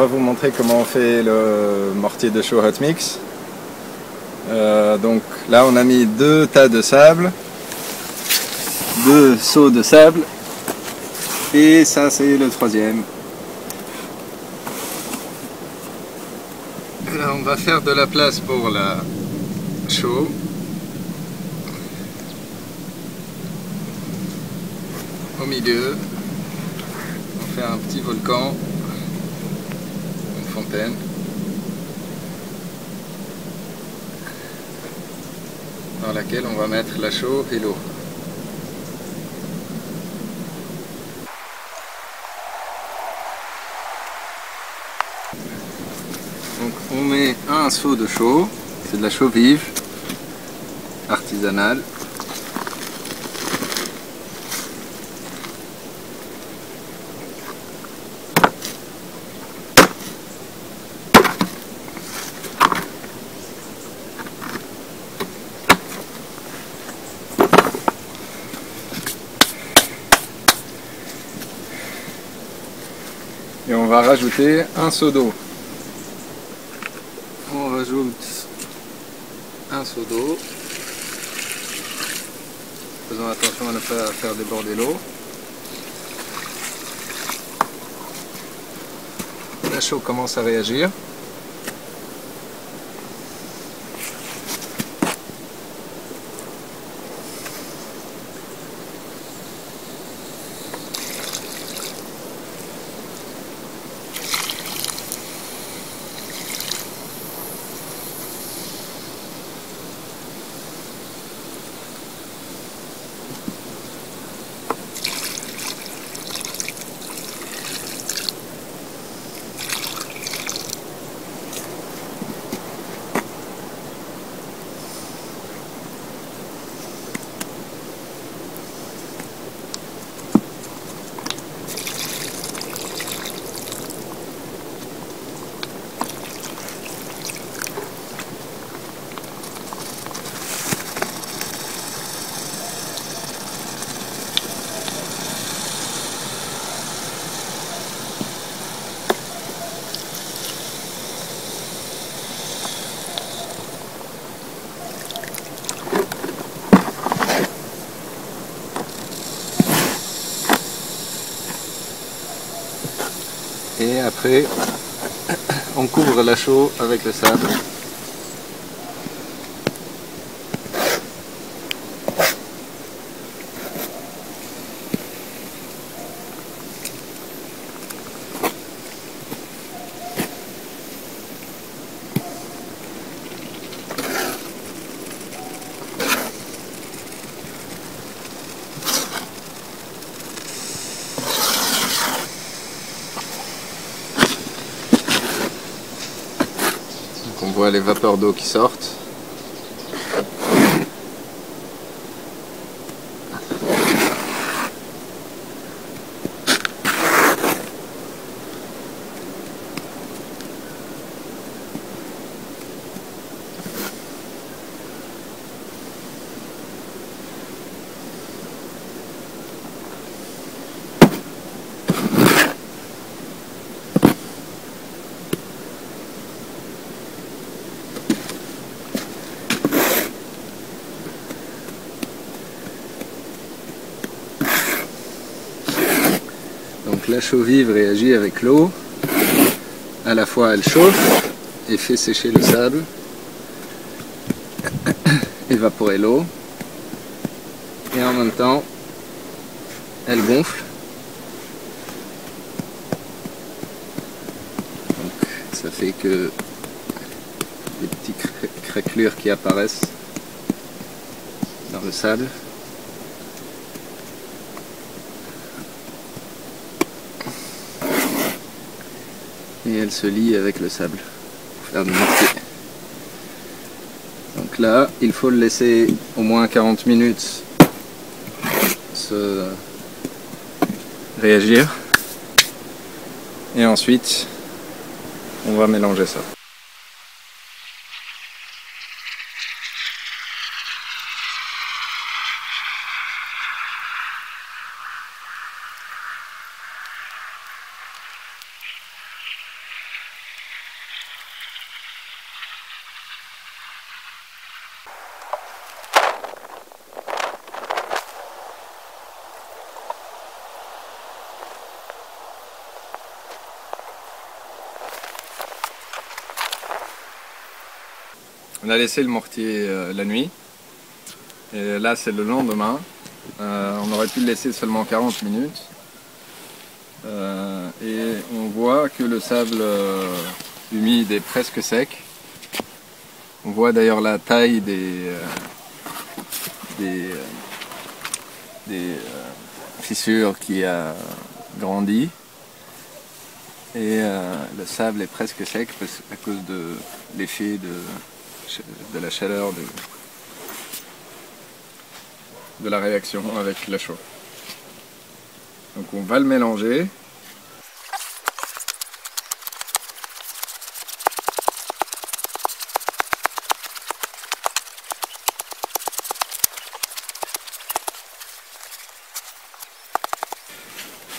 Va vous montrer comment on fait le mortier de chaux hot mix. Euh, donc là on a mis deux tas de sable, deux seaux de sable et ça c'est le troisième. On va faire de la place pour la chaux. Au milieu, on fait un petit volcan, dans laquelle on va mettre la chaux et l'eau. Donc on met un seau de chaux, c'est de la chaux vive, artisanale. Et on va rajouter un seau d'eau. On rajoute un seau d'eau. Faisons attention à ne pas faire déborder l'eau. La chaux commence à réagir. Et après, on couvre la chaux avec le sable. On voit les vapeurs d'eau qui sortent. Donc la chaux vive réagit avec l'eau. À la fois elle chauffe et fait sécher le sable, évaporer l'eau. Et en même temps, elle gonfle. Donc ça fait que des petites craquelures qui apparaissent dans le sable. Et elle se lie avec le sable pour faire du mortier. Donc là, il faut le laisser au moins 40 minutes se réagir et ensuite on va mélanger ça. On a laissé le mortier euh, la nuit. Et là, c'est le lendemain. Euh, on aurait pu le laisser seulement 40 minutes. Euh, et on voit que le sable humide est presque sec. On voit d'ailleurs la taille des, des, des fissures qui a grandi. Et le sable est presque sec à cause de l'effet de de la chaleur de, la réaction avec la chaux. Donc on va le mélanger.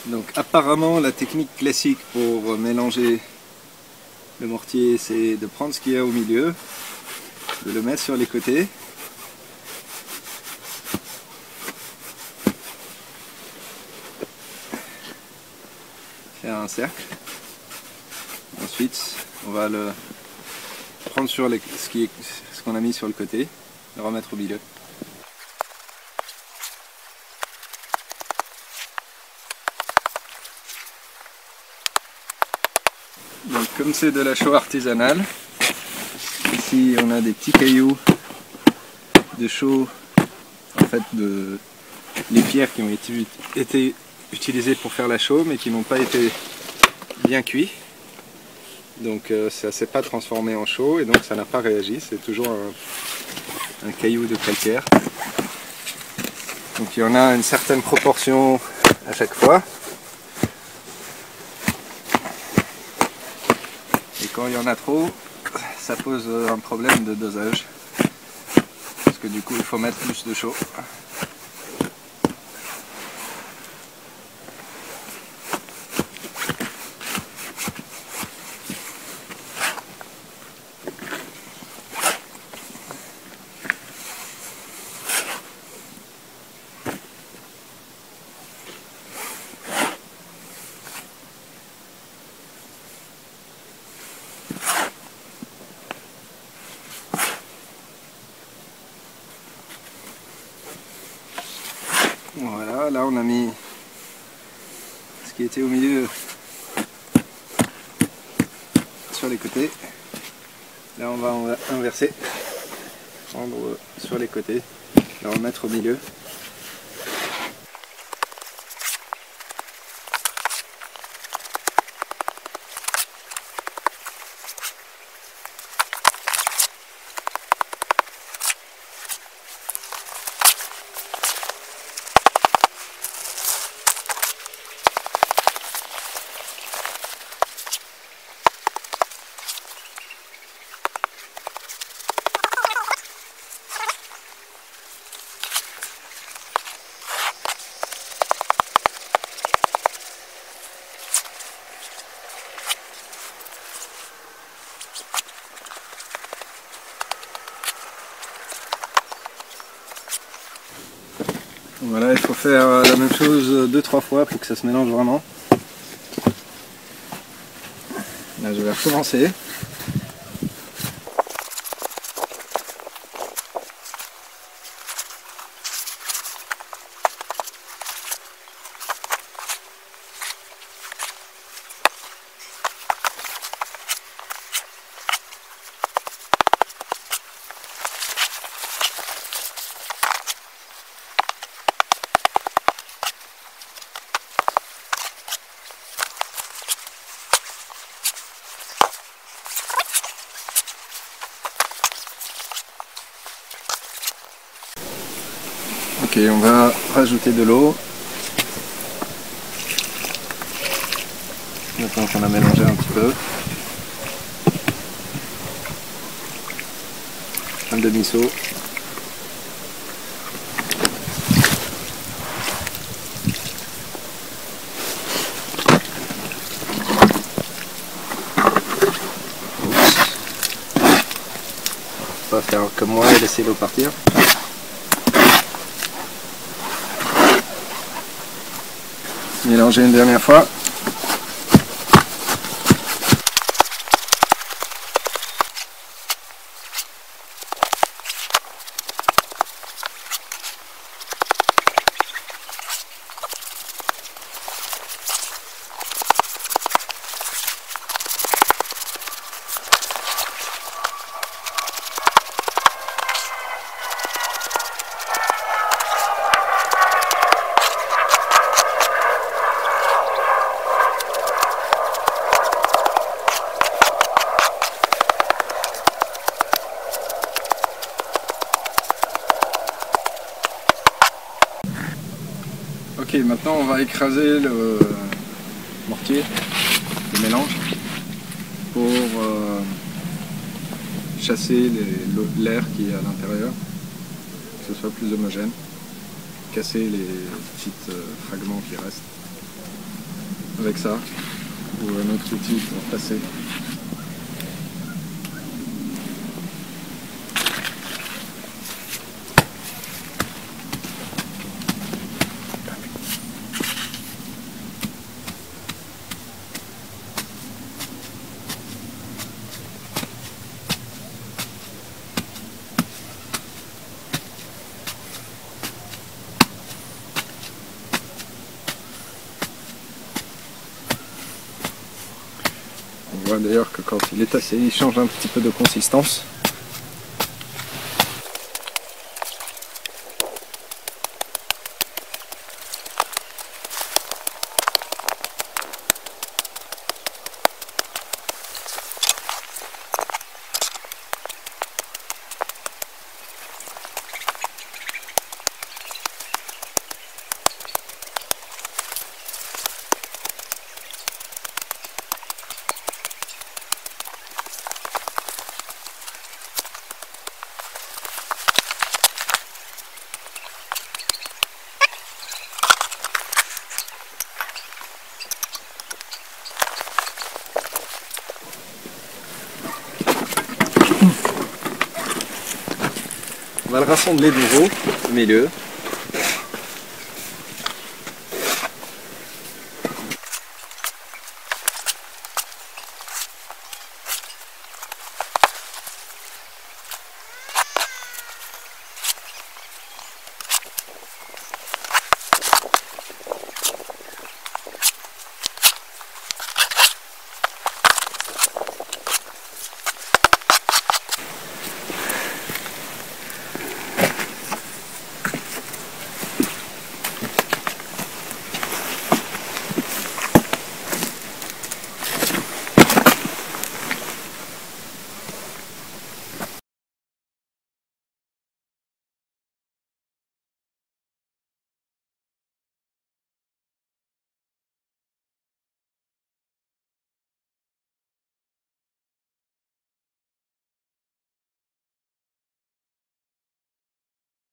Donc apparemment la technique classique pour mélanger le mortier c'est de prendre ce qu'il y a au milieu de le mettre sur les côtés. Faire un cercle. Ensuite, on va le prendre sur les, ce qu'on a mis sur le côté, le remettre au milieu. Donc comme c'est de la chaux artisanale, On a des petits cailloux de chaux, en fait, de les pierres qui ont été, utilisées pour faire la chaux, mais qui n'ont pas été bien cuits. Donc euh, ça s'est pas transformé en chaux et donc ça n'a pas réagi, c'est toujours un, un, caillou de calcaire. Donc il y en a une certaine proportion à chaque fois. Et quand il y en a trop, ça pose un problème de dosage. Parce que du coup il faut mettre plus de chaud. Voilà, là on a mis ce qui était au milieu sur les côtés. Là on va inverser, prendre sur les côtés, et remettre au milieu. Voilà, il faut faire la même chose deux trois fois pour que ça se mélange vraiment. Là, je vais recommencer. On va rajouter de l'eau. Maintenant qu'on a mélangé un petit peu. Un demi-seau. On va faire comme moi et laisser l'eau partir. Mélanger une dernière fois. Maintenant on va écraser le mortier, le mélange, pour euh, chasser l'air qui est à l'intérieur, que ce soit plus homogène, casser les petits euh, fragments qui restent. Avec ça, ou un autre outil pour passer. D'ailleurs que quand il est tassé, il change un petit peu de consistance. Rassembler de nouveau au milieu.